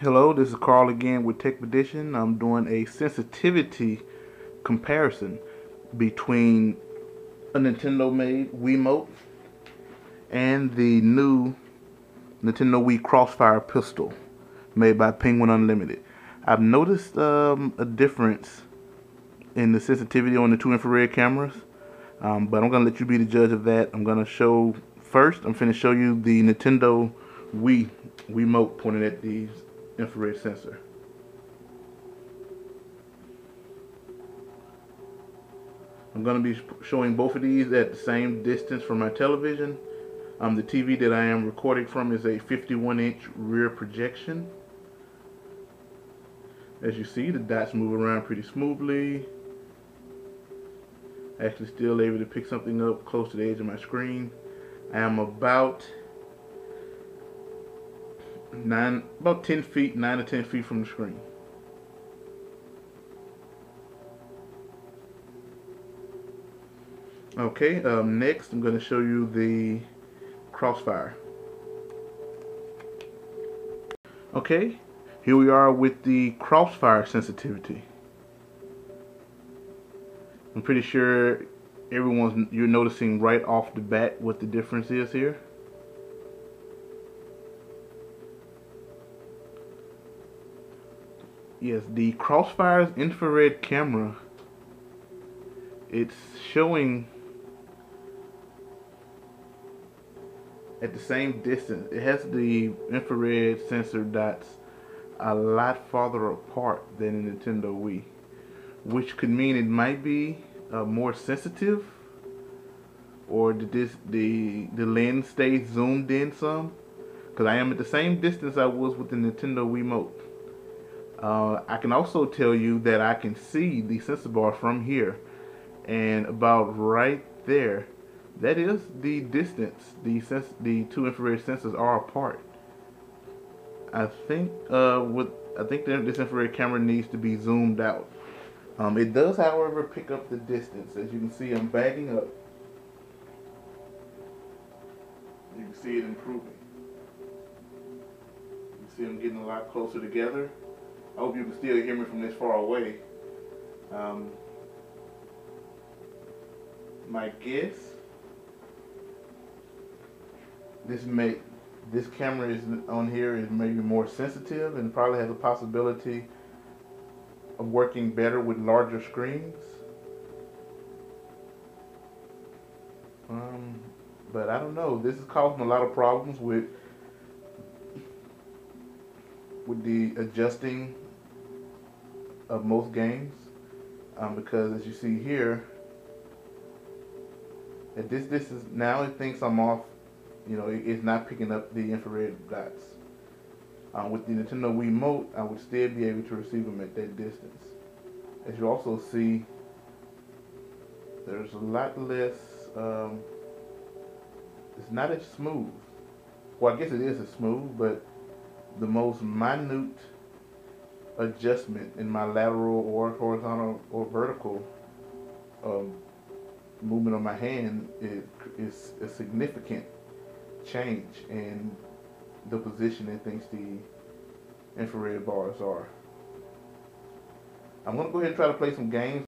Hello, this is Carl again with Tech Techpedition. I'm doing a sensitivity comparison between a Nintendo made Wiimote and the new Nintendo Wii Crossfire pistol made by Penguin Unlimited. I've noticed um, a difference in the sensitivity on the two infrared cameras, um, but I'm going to let you be the judge of that. I'm going to show first, I'm going to show you the Nintendo Wii Wiimote pointed at these infrared sensor. I'm going to be showing both of these at the same distance from my television. Um, the TV that I am recording from is a 51 inch rear projection. As you see, the dots move around pretty smoothly. Actually still able to pick something up close to the edge of my screen. I am about nine, about 10 feet, 9 to 10 feet from the screen. Okay, um, next I'm going to show you the crossfire. Okay, here we are with the crossfire sensitivity. I'm pretty sure everyone's you're noticing right off the bat what the difference is here. Yes, the Crossfire's infrared camera, it's showing at the same distance. It has the infrared sensor dots a lot farther apart than the Nintendo Wii, which could mean it might be uh, more sensitive, or did this the the lens stay zoomed in some? Because I am at the same distance I was with the Nintendo Wii Wiimote. Uh, I can also tell you that I can see the sensor bar from here and about right there that is the distance the sens the two infrared sensors are apart. I think uh, with I think this infrared camera needs to be zoomed out. Um, it does however pick up the distance. As you can see I'm bagging up. You can see it improving. You can see them getting a lot closer together I hope you can still hear me from this far away. Um, my guess, this may, this camera is on here is maybe more sensitive and probably has a possibility of working better with larger screens. Um, but I don't know. This is causing a lot of problems with with the adjusting of most games um, because as you see here at this distance now it thinks I'm off you know it, it's not picking up the infrared dots. Um, with the Nintendo Wii Wiimote I would still be able to receive them at that distance. As you also see there's a lot less um, it's not as smooth. Well I guess it is as smooth but the most minute adjustment in my lateral or horizontal or vertical um, movement of my hand is, is a significant change in the position it thinks the infrared bars are. I'm going to go ahead and try to play some games